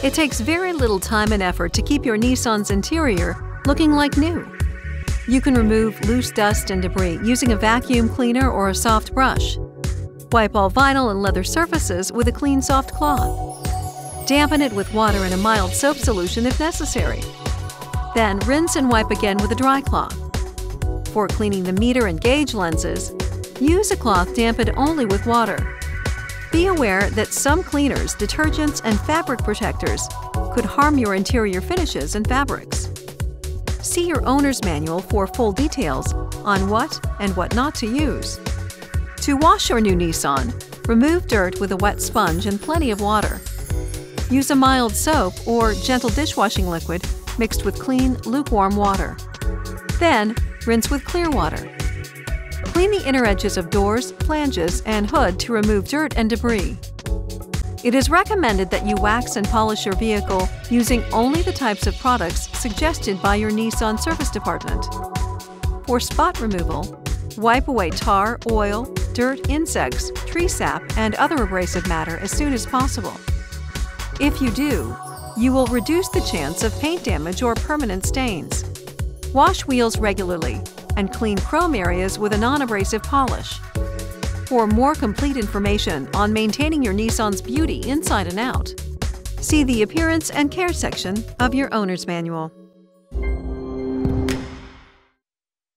It takes very little time and effort to keep your Nissan's interior looking like new. You can remove loose dust and debris using a vacuum cleaner or a soft brush. Wipe all vinyl and leather surfaces with a clean soft cloth. Dampen it with water and a mild soap solution if necessary. Then rinse and wipe again with a dry cloth. For cleaning the meter and gauge lenses, use a cloth dampened only with water. Be aware that some cleaners, detergents, and fabric protectors could harm your interior finishes and fabrics. See your owner's manual for full details on what and what not to use. To wash your new Nissan, remove dirt with a wet sponge and plenty of water. Use a mild soap or gentle dishwashing liquid mixed with clean, lukewarm water. Then, rinse with clear water. Clean the inner edges of doors, flanges, and hood to remove dirt and debris. It is recommended that you wax and polish your vehicle using only the types of products suggested by your Nissan service department. For spot removal, wipe away tar, oil, dirt, insects, tree sap, and other abrasive matter as soon as possible. If you do, you will reduce the chance of paint damage or permanent stains. Wash wheels regularly and clean chrome areas with a non-abrasive polish. For more complete information on maintaining your Nissan's beauty inside and out, see the Appearance and Care section of your owner's manual.